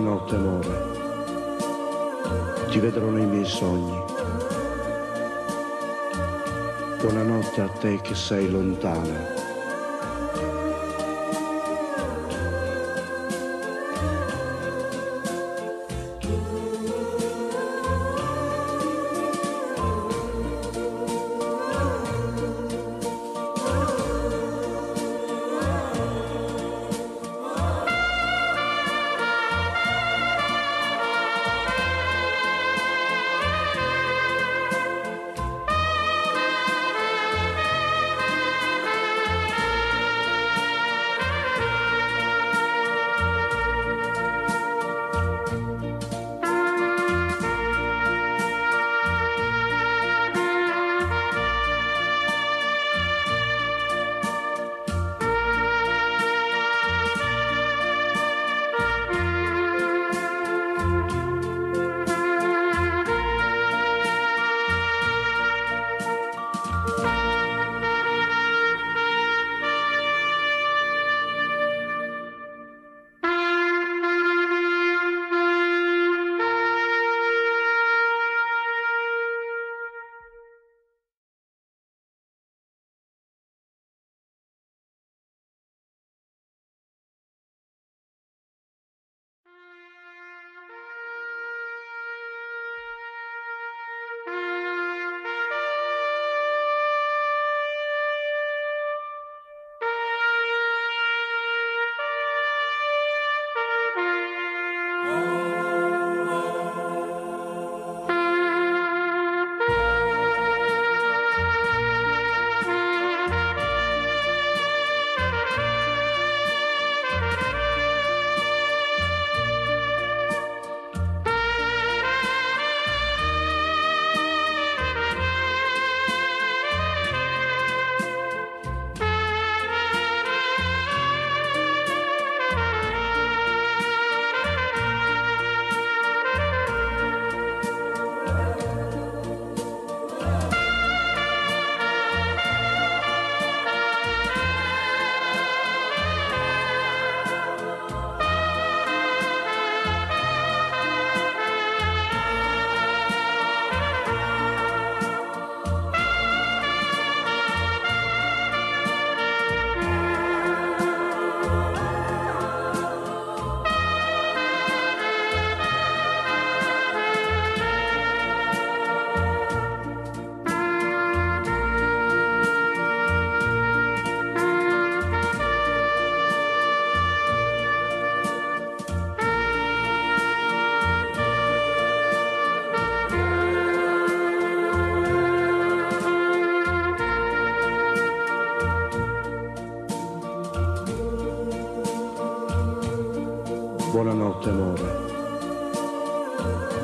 Buonanotte amore, ti vedrò nei miei sogni. Buonanotte a te che sei lontana.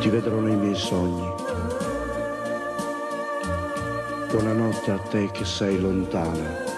Ti vedrò nei miei sogni. Buonanotte a te che sei lontana.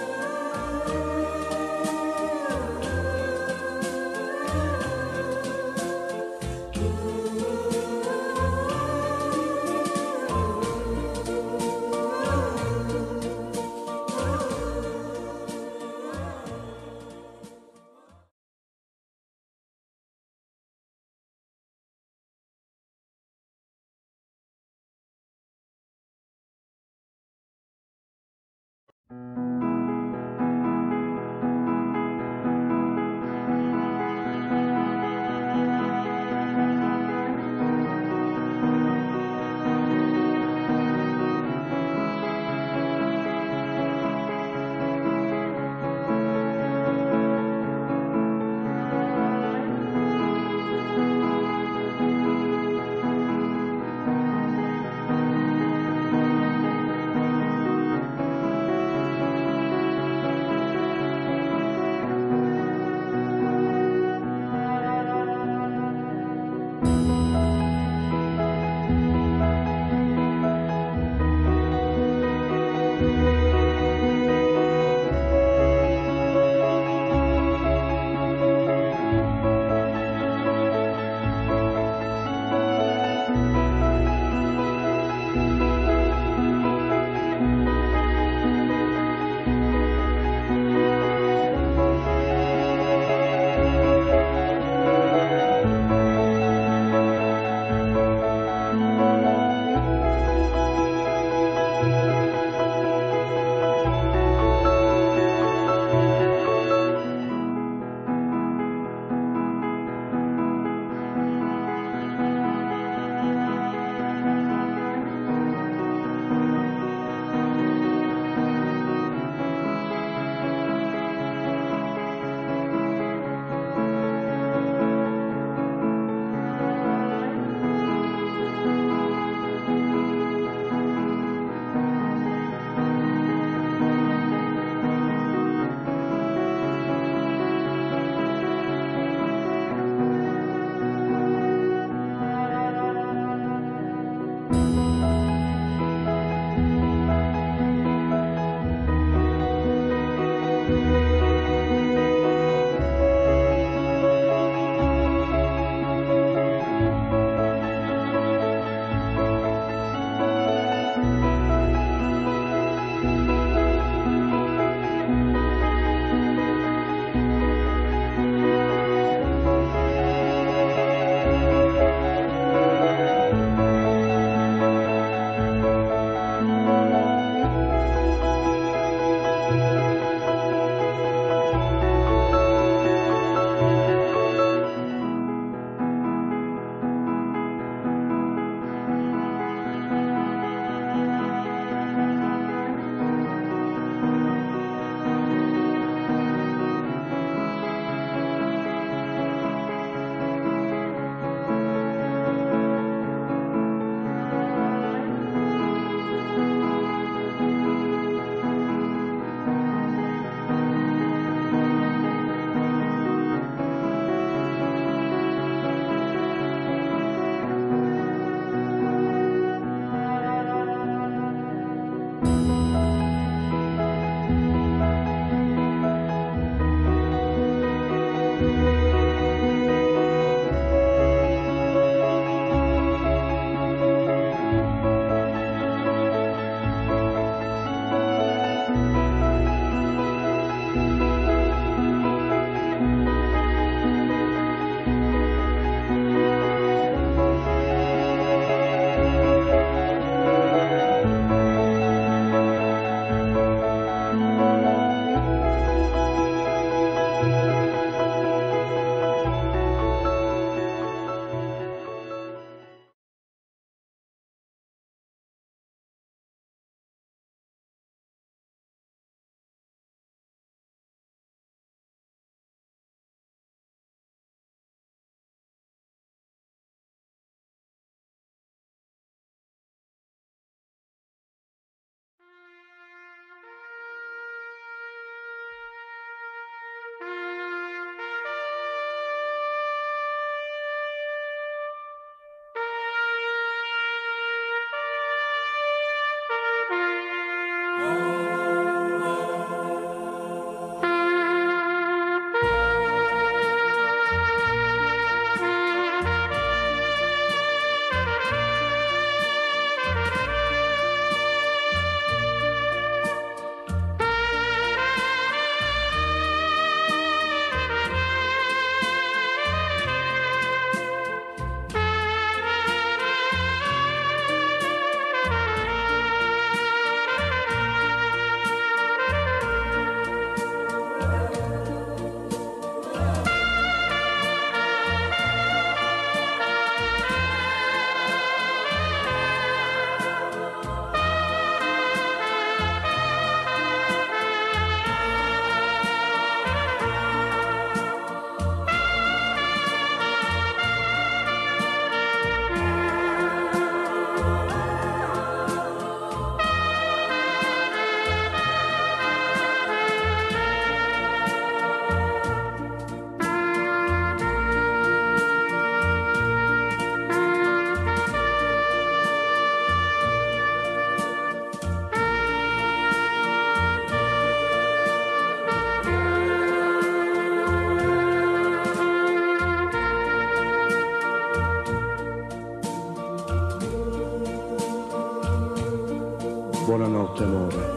Buonanotte amore,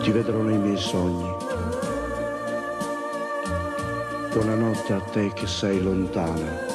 ti vedrò nei miei sogni. Buonanotte a te che sei lontana